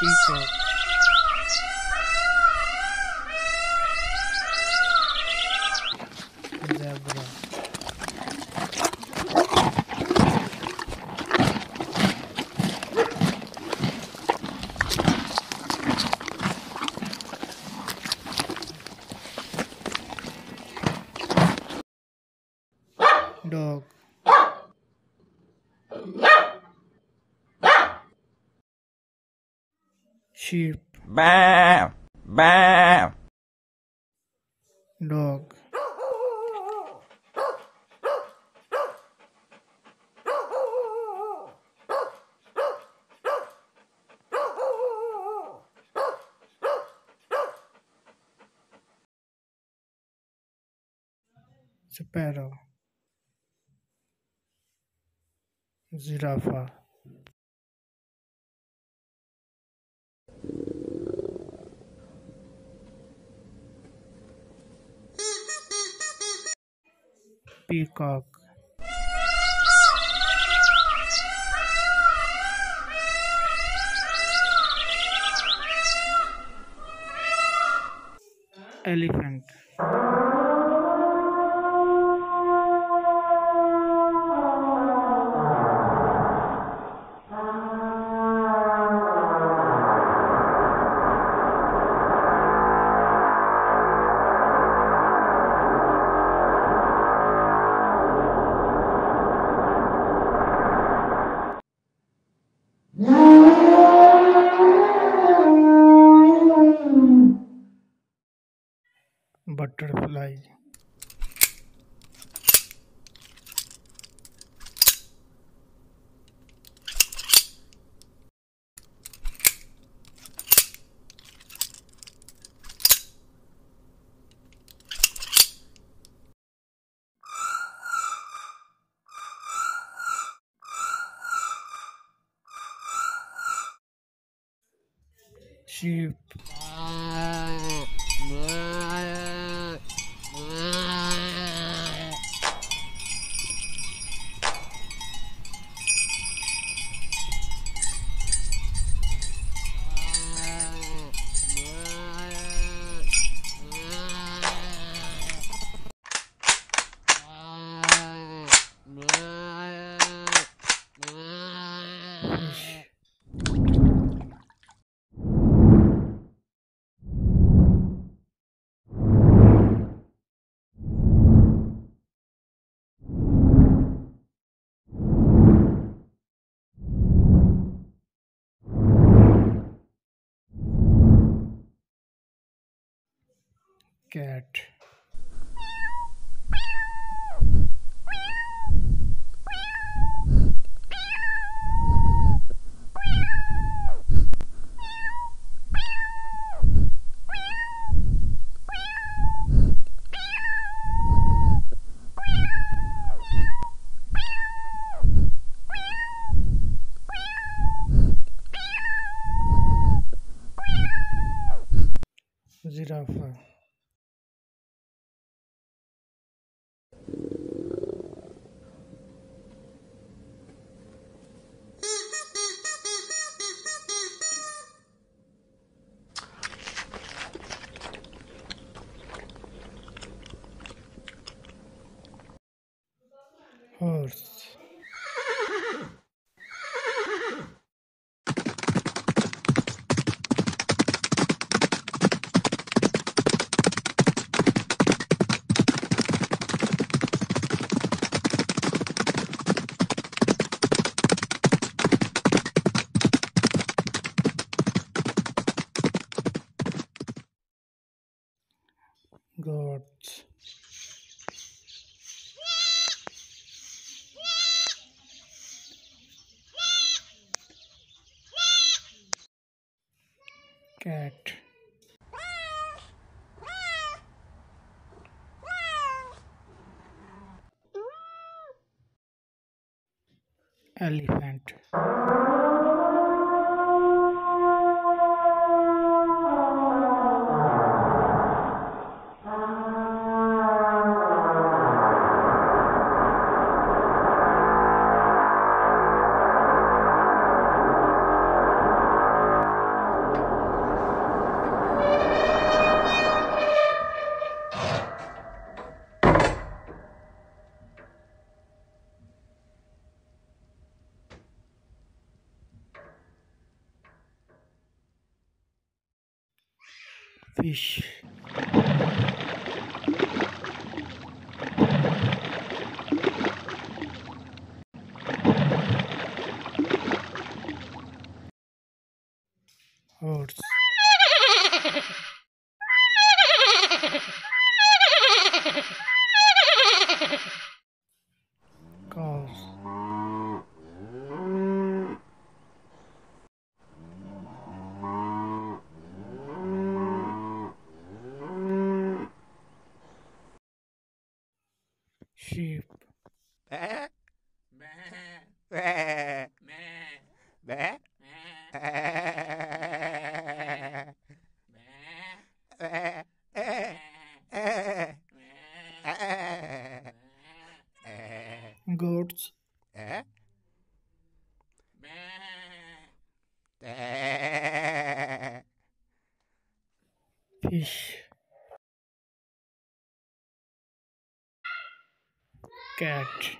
zebra dog sheep Bam! Bam! dog sparrow giraffe peacock. Elephant sheep cat. Giraffe horse goats cat. Elephant fish. Horse sheep. Goats. Fish cat